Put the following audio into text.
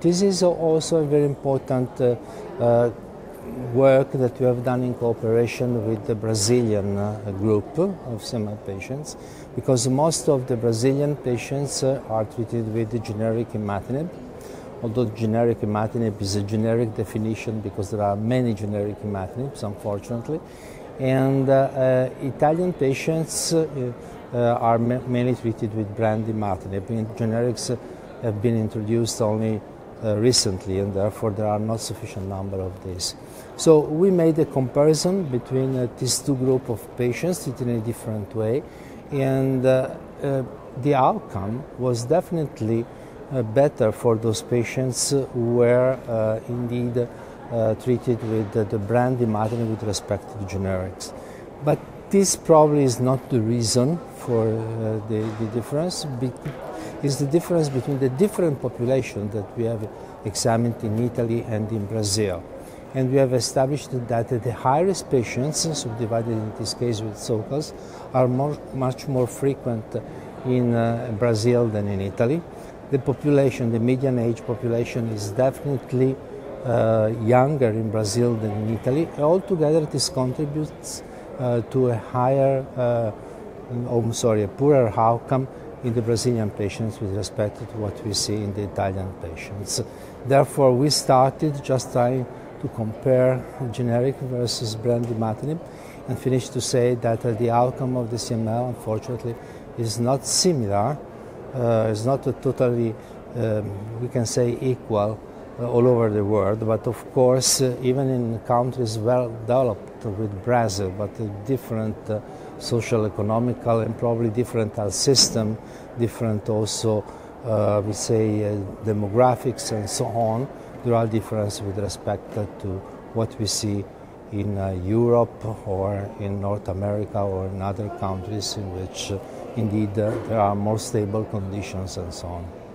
This is also a very important uh, uh, work that we have done in cooperation with the Brazilian uh, group of CML patients because most of the Brazilian patients uh, are treated with generic imatinib. Although generic imatinib is a generic definition because there are many generic imatinibs, unfortunately. And uh, uh, Italian patients are ma mainly treated with brand imatinib. Generics have been introduced only uh, recently, and therefore there are not sufficient number of these. So we made a comparison between uh, these two group of patients in a different way, and uh, uh the outcome was definitely uh, better for those patients who were uh, indeed treated with the brand imatinib with respect to generics. But this probably is not the reason for the, the difference is the difference between the different populations that we have examined in Italy and in Brazil. And we have established that the high risk patients, subdivided in this case with Sokals, are more, much more frequent in uh, Brazil than in Italy. The population, the median age population, is definitely uh, younger in Brazil than in Italy. Altogether, this contributes uh, to a higher, uh, oh, sorry, a poorer outcome in the Brazilian patients with respect to what we see in the Italian patients. Therefore, we started just trying to compare generic versus brand imatinib and finished to say that uh, the outcome of the CML, unfortunately, is not similar, uh, is not totally, um, we can say, equal all over the world. But of course, uh, even in countries well developed with Brazil, but different uh, social, economical, and probably different health system, different also, uh, we say, uh, demographics and so on. There are differences with respect to what we see in uh, Europe or in North America or in other countries in which uh, indeed there are more stable conditions and so on.